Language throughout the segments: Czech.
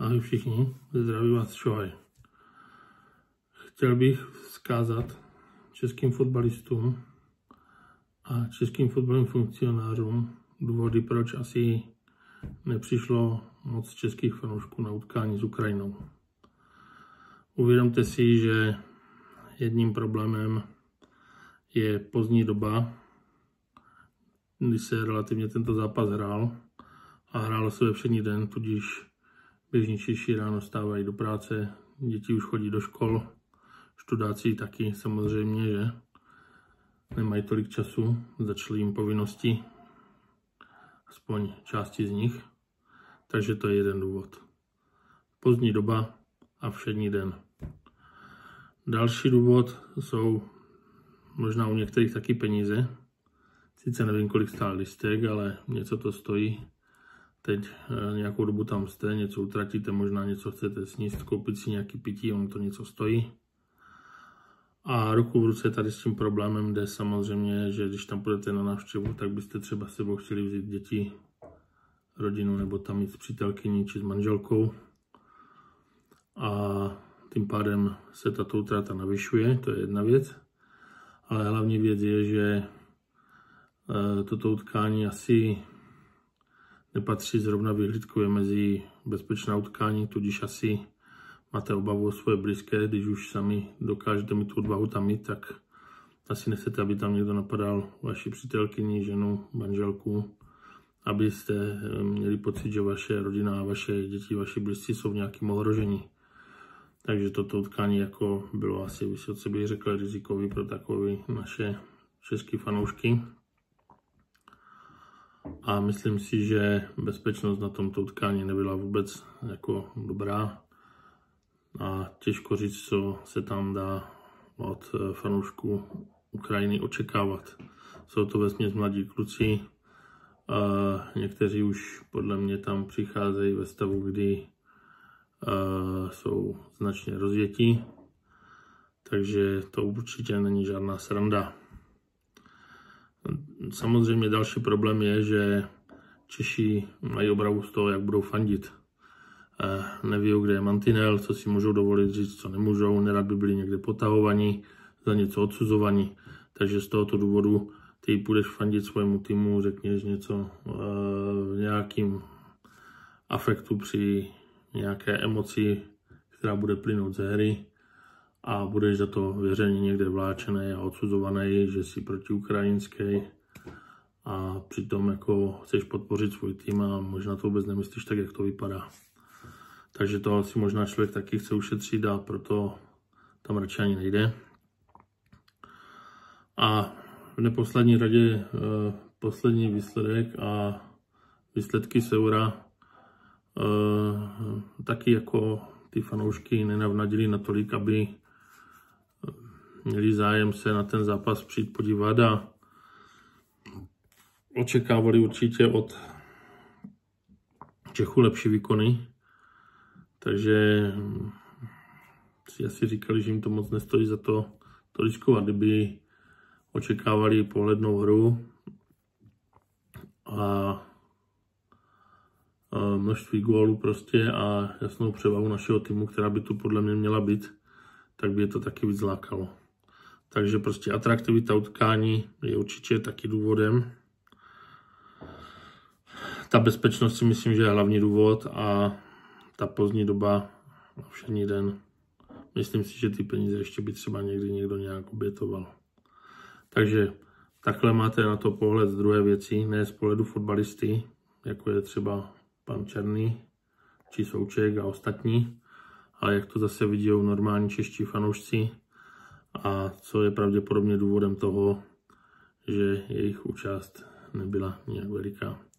Ahoj všichni, zdraví vás Šohaj. Chtěl bych vzkázat českým fotbalistům a českým fotbalovým funkcionářům důvody, proč asi nepřišlo moc českých fanoušků na utkání s Ukrajinou. Uvědomte si, že jedním problémem je pozdní doba, kdy se relativně tento zápas hrál a hrál se ve všední den, tudíž Běžní Češi ráno stávají do práce, děti už chodí do škol, študáci taky samozřejmě, že nemají tolik času, začaly jim povinnosti, aspoň části z nich, takže to je jeden důvod. Pozdní doba a všední den. Další důvod jsou možná u některých taky peníze. Sice nevím, kolik stál listek, ale něco to stojí teď eh, nějakou dobu tam jste, něco utratíte, možná něco chcete sníst, koupit si nějaký pití, ono to něco stojí. A ruku v ruce tady s tím problémem jde samozřejmě, že když tam půjdete na návštěvu, tak byste třeba s sebou chtěli vzít děti, rodinu nebo tam mít s přítelkyní či s manželkou. A tím pádem se tato utrata navyšuje, to je jedna věc. Ale hlavní věc je, že eh, toto utkání asi nepatří zrovna vyhlídkově mezi bezpečná utkání, tudíž asi máte obavu o svoje blízké, když už sami dokážete mít tu odvahu tam mít, tak asi nechcete, aby tam někdo napadal vaši přítelkyni, ženu, manželku, abyste eh, měli pocit, že vaše rodina, vaše děti, vaši blízcí jsou v nějakém ohrožení. Takže toto utkání jako bylo asi vysoce bych řekl rizikový pro takové naše české fanoušky a myslím si, že bezpečnost na tomto utkání nebyla vůbec jako dobrá a těžko říct, co se tam dá od eh, fanoušků Ukrajiny očekávat. Jsou to vesměs mladí kluci, někteří už podle mě tam přicházejí ve stavu, kdy eh, jsou značně rozjetí, takže to určitě není žádná sranda. Samozřejmě další problém je, že Češi mají obravu z toho, jak budou fandit. Eh, neví, kde je mantinel, co si můžou dovolit říct, co nemůžou, nerad by byli někde potahovaní, za něco odsuzovaní. Takže z tohoto důvodu ty půjdeš fandit svému týmu, řekněš něco eh, v nějakým afektu při nějaké emoci, která bude plynout ze hry a budeš za to věřeně někde vláčený a odsuzovaný, že jsi protiukrajinský a přitom jako chceš podpořit svůj tým a možná to vůbec nemyslíš tak, jak to vypadá. Takže to si možná člověk taky chce ušetřit a proto tam radši ani nejde. A v neposlední řadě eh, poslední výsledek a výsledky Seura eh, taky jako ty fanoušky nenavnadili natolik, aby měli zájem se na ten zápas přijít podívat a očekávali určitě od Čechu lepší výkony. Takže si asi říkali, že jim to moc nestojí za to, to riskovat. Kdyby očekávali pohlednou hru a množství gólů prostě a jasnou převahu našeho týmu, která by tu podle mě měla být, tak by je to taky víc lákalo. Takže prostě atraktivita utkání je určitě taky důvodem. Ta bezpečnost si myslím, že je hlavní důvod a ta pozdní doba všední den. Myslím si, že ty peníze ještě by třeba někdy někdo nějak obětoval. Takže takhle máte na to pohled z druhé věci, ne z pohledu fotbalisty, jako je třeba pan Černý, či Souček a ostatní, ale jak to zase vidí normální čeští fanoušci, a co je pravděpodobně důvodem toho, že jejich účast nebyla nějak veliká.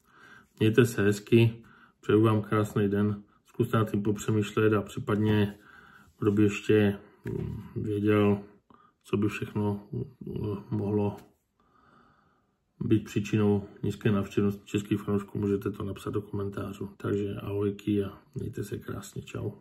Mějte se hezky, přeju vám krásný den, zkuste nad tím popřemýšlet a případně, kdo by ještě mm, věděl, co by všechno mm, mohlo být příčinou nízké návštěvnosti českých fanoušků, můžete to napsat do komentářů. Takže ahojky a mějte se krásně, čau.